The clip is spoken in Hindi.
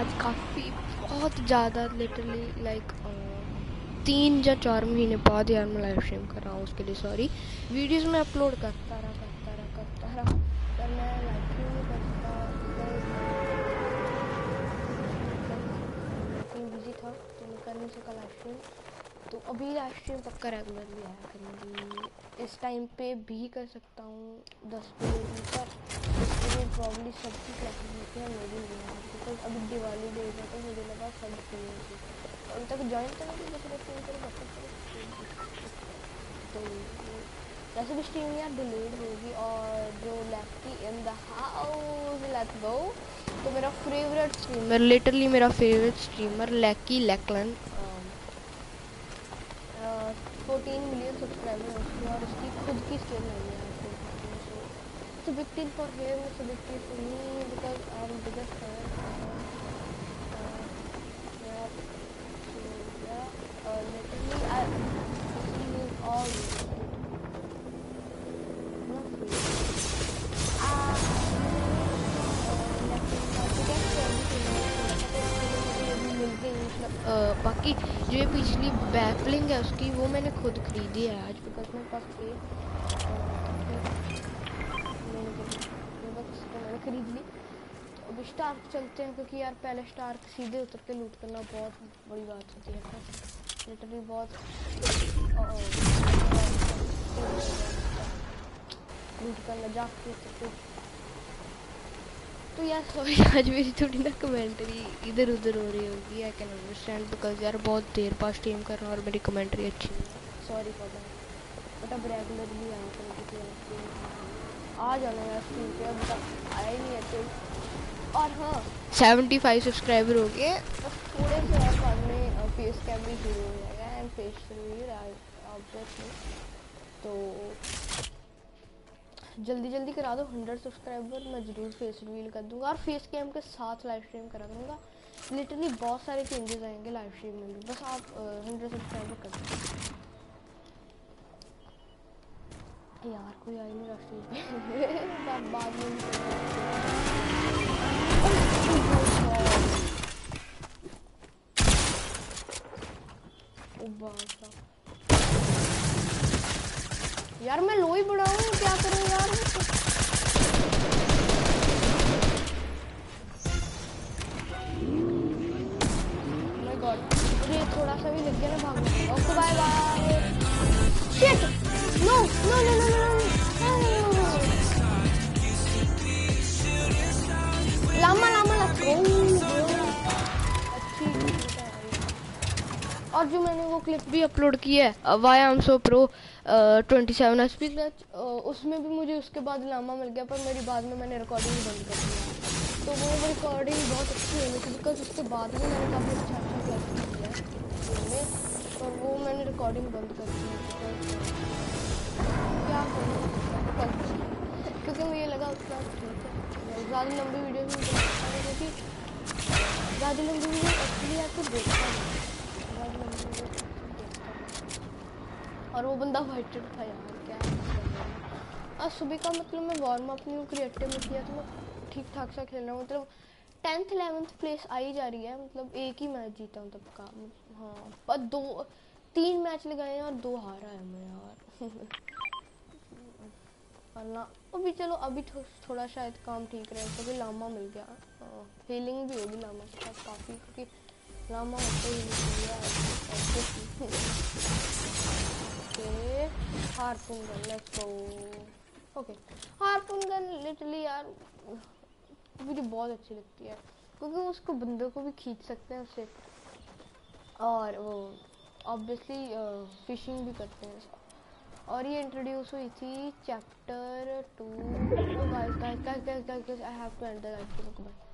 आज काफ़ी बहुत ज़्यादा लिटरली लाइक तीन या चार महीने बाद यार मैं लाइव स्ट्रीम कर रहा हूँ उसके लिए सॉरी वीडियोस में अपलोड करता रहा करता रहा करता रहा। पर मैं लाइव स्ट्रीम नहीं करता बिज़ी था तो मैं कर नहीं सका लाइव स्ट्रीम तो अभी लाइव स्ट्रीम पक्का रेगुलरली आया करूँगी इस टाइम पे भी कर सकता हूँ, दस बजे पर इसके प्रॉब्ली सबकी क्लासेस होती हैं, मेरी बिकॉज़ अभी दिवाली डे है तो मुझे लगा सब फ्री होगी अभी तक ज्वाइन तो नहीं बस स्ट्रीम तो वैसे भी स्ट्रीम यार डिलीट होगी और जो lefty in the house let's go तो मेरा फेवरेट स्ट्रीमर लिटरली मेरा फेवरेट स्ट्रीमर लेकी लेकलन फोर्टीन मिलियन सब्सक्राइबर और उसकी खुद की स्ट्रीम नहीं है a big deal for him, it's a big deal for me because I'm biggest fan. Uh, uh, yeah, so yeah, uh, literally I see him all. Ah, uh, बाकी जो ये पिछली बैकलिंग है उसकी वो मैंने खुद खरीदी है आज बिकॉज़ मेरे पास थे मैंने खरीद ली तो अभी स्टार्क चलते हैं क्योंकि यार पहले स्टार्क सीधे उतर के लूट करना बहुत बड़ी बात होती है। लिटरली बहुत लूट करना, जाके उतर तो यार सॉरी आज मेरी थोड़ी ना कमेंट्री इधर उधर हो रही होगी आई कैन अंडरस्टैंड बिकॉज़ यार बहुत देर पास स्ट्रीम कर रहा हूँ और मेरी कमेंट्री अच्छी नहीं सॉरी फॉर दैट बट अब रेगुलरली आ जाना यार स्ट्रीम पे, अब आया नहीं है हाँ सेवेंटी फाइव सब्सक्राइबर हो गए। थोड़े से और बाद में फेस कैम भी शुरू हो जाएगा एंड ऑब्वियसली तो जल्दी जल्दी करा दो हंड्रेड सब्सक्राइबर मैं ज़रूर फेस रिवील कर दूँगा और फेस कैम के साथ लाइव स्ट्रीम करा दूँगा। लिटरली बहुत सारे चेंजेस आएँगे लाइव स्ट्रीम में भी। बस आप हंड्रेड सब्सक्राइबर कर दो। यार कोई आई नहीं यार मैं लो ही बढ़ाऊं? क्या करूँ यार? और जो मैंने वो क्लिप भी अपलोड की है why am so pro twenty seven HP P क्लच उसमें भी मुझे उसके बाद लामा मिल गया, पर मेरी बाद में मैंने रिकॉर्डिंग बंद कर दिया तो वो रिकॉर्डिंग बहुत अच्छी है थी बिकॉज़ उसके बाद में मैंने काफ़ी अच्छा अच्छा क्लास किया में पर वो मैंने रिकॉर्डिंग बंद कर दी क्या क्योंकि मुझे लगा उसका ठीक है। ज़्यादा लंबी वीडियो में क्योंकि ज़्यादा लंबी वीडियो एक्चुअली और वो बंदा वाइटेड था यार क्या आज सुबह का मतलब मैं वार्म अप नहीं हूँ क्रिएटिव में किया तो मैं ठीक ठाक सा खेल रहा हूँ। मतलब टेंथ इलेवेंथ प्लेस आई जा रही है मतलब एक ही मैच जीता हूँ तब का। हाँ पर दो तीन मैच लगाए हैं और दो हारा है मैं यार। वरना अभी चलो अभी थो, थोड़ा शायद काम ठीक रहे क्योंकि लामा मिल गया। हीलिंग भी होगी लामा के साथ काफ़ी क्योंकि लामा होते ही। Harpoon gun let's go okay harpoon gun literally यार मुझे बहुत अच्छी लगती है, क्योंकि उसको बंदों को भी खींच सकते हैं उससे और वो ऑब्वियसली फिशिंग भी करते हैं और ये इंट्रोड्यूस हुई थी chapter two guys guys guys guys guys I have to end the live